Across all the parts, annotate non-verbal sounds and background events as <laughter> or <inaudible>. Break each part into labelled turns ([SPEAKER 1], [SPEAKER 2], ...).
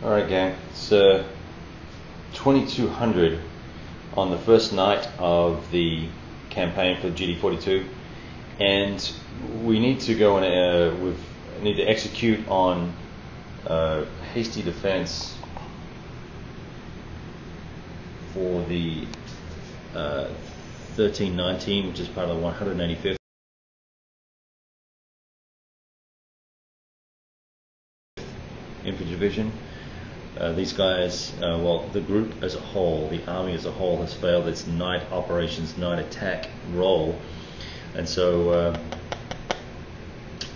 [SPEAKER 1] All right, gang. It's uh, 2200 on the first night of the campaign for GD42, and we need to go and uh, we need to execute on uh, hasty defense for the uh, 1319, which is part of the 185th. Infantry Division. Uh, these guys, uh, well, the group as a whole, the army as a whole, has failed its night operations, night attack role, and so uh,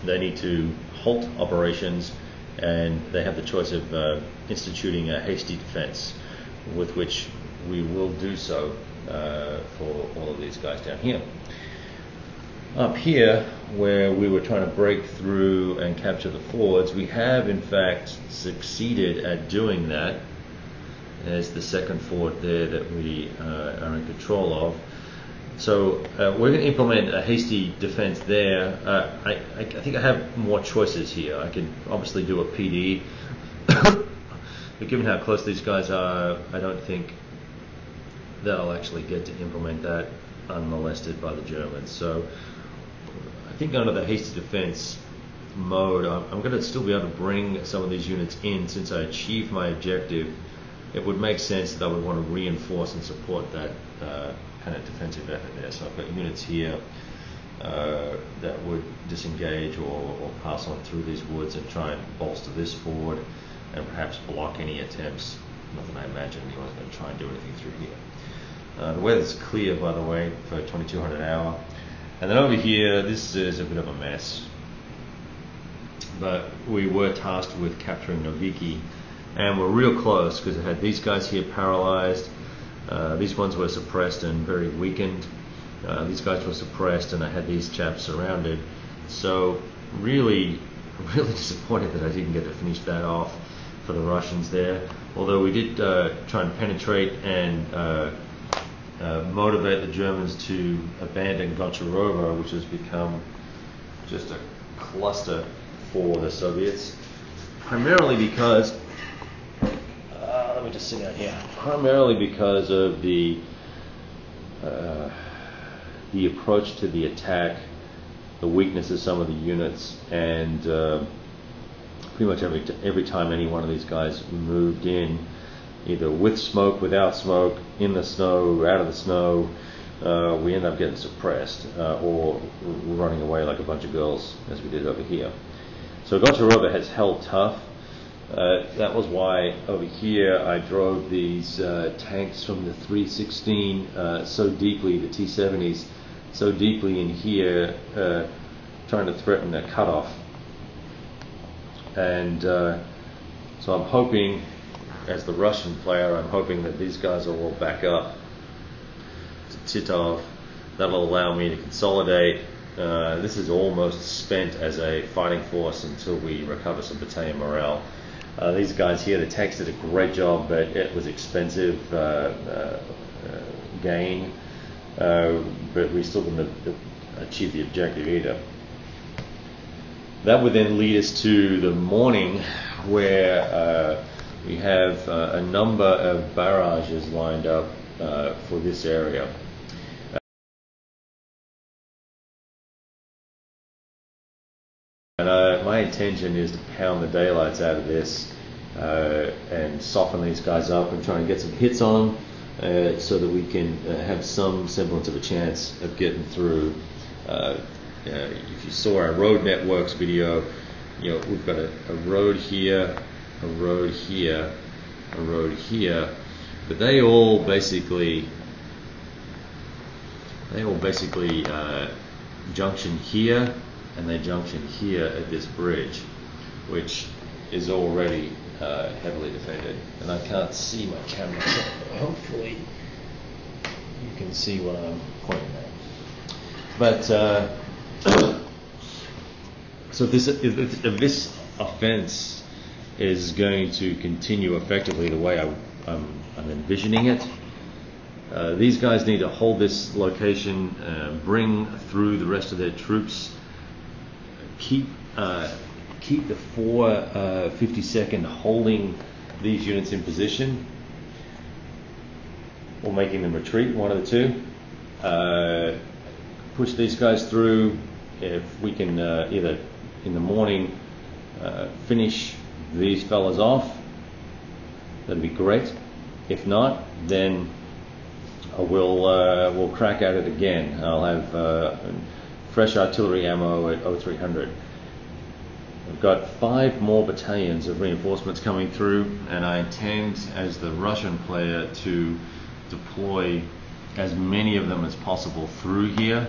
[SPEAKER 1] they need to halt operations, and they have the choice of uh, instituting a hasty defense, with which we will do so uh, for all of these guys down here. Up here, where we were trying to break through and capture the fords, we have in fact succeeded at doing that. There's the second fort there that we uh, are in control of. So uh, we're going to implement a hasty defense there. Uh, I, I, think I have more choices here. I can obviously do a PD, <coughs> but given how close these guys are, I don't think that I'll actually get to implement that unmolested by the Germans. So I think under the hasty defense mode, I'm, I'm going to still be able to bring some of these units in since I achieved my objective. It would make sense that I would want to reinforce and support that uh, kind of defensive effort there. So I've got units here uh, that would disengage or, or, pass on through these woods and try and bolster this forward and perhaps block any attempts. Nothing I imagine anyone's going to try and do anything through here. Uh, the weather's clear, by the way, for 2200 hour. And then over here, this is a bit of a mess. But we were tasked with capturing Noviki, and we're real close because I had these guys here paralyzed. Uh, these ones were suppressed and very weakened. Uh, these guys were suppressed, and I had these chaps surrounded. So really, <laughs> really disappointed that I didn't get to finish that off for the Russians there. Although we did uh, try and penetrate and uh, motivate the Germans to abandon Goncharova, which has become just a cluster for the Soviets, primarily because, uh, let me just sit out here, primarily because of the uh, the approach to the attack, the weakness of some of the units, and uh, pretty much every t- every time any one of these guys moved in, either with smoke, without smoke, in the snow, out of the snow, uh, we end up getting suppressed uh, or running away like a bunch of girls, as we did over here. So Goncharova has held tough. Uh, that was why over here I drove these uh, tanks from the 316 uh, so deeply, the T-70s, so deeply in here, uh, trying to threaten a cutoff. And so I'm hoping as the Russian player, I'm hoping that these guys will all back up to Titov. That'll allow me to consolidate. Uh, this is almost spent as a fighting force until we recover some battalion morale. Uh, these guys here, the tanks did a great job, but it was expensive uh, uh gain. Uh, but we still didn't achieve the objective either. That would then lead us to the morning where uh, we have uh, a number of barrages lined up uh, for this area. And uh, my intention is to pound the daylights out of this uh, and soften these guys up and try and get some hits on them uh, so that we can uh, have some semblance of a chance of getting through. if you saw our road networks video, you know, we've got a, a road here, a road here, a road here, but they all basically they all basically uh, junction here and they junction here at this bridge, which is already uh, heavily defended. And I can't see my camera, so hopefully you can see what I'm pointing at. But uh, <coughs> so this this offense is going to continue effectively the way I, am envisioning it. Uh, these guys need to hold this location, uh, bring through the rest of their troops, keep uh, keep the 452nd uh, holding these units in position or making them retreat, one of the two. Uh, push these guys through. If we can uh, either in the morning finish these fellas off, that'd be great. If not, then we'll uh, we'll crack at it again. I'll have uh, fresh artillery ammo at 0300. I've got five more battalions of reinforcements coming through, and I intend, as the Russian player, to deploy as many of them as possible through here.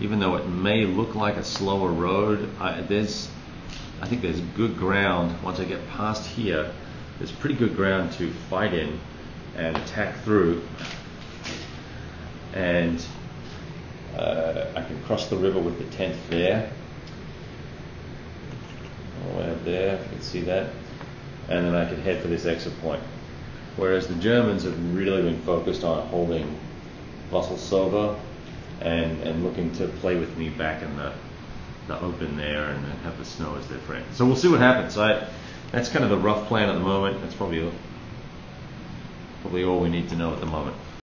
[SPEAKER 1] Even though it may look like a slower road, I, there's, I think there's good ground once I get past here. There's pretty good ground to fight in and attack through, and uh, I can cross the river with the 10th there. All the way up there, you can see that, and then I can head for this exit point. Whereas the Germans have really been focused on holding Vosselsova and, and looking to play with me back in the, the open there and have the snow as their friend. So we'll see what happens. I, that's kind of the rough plan at the moment. That's probably, probably all we need to know at the moment.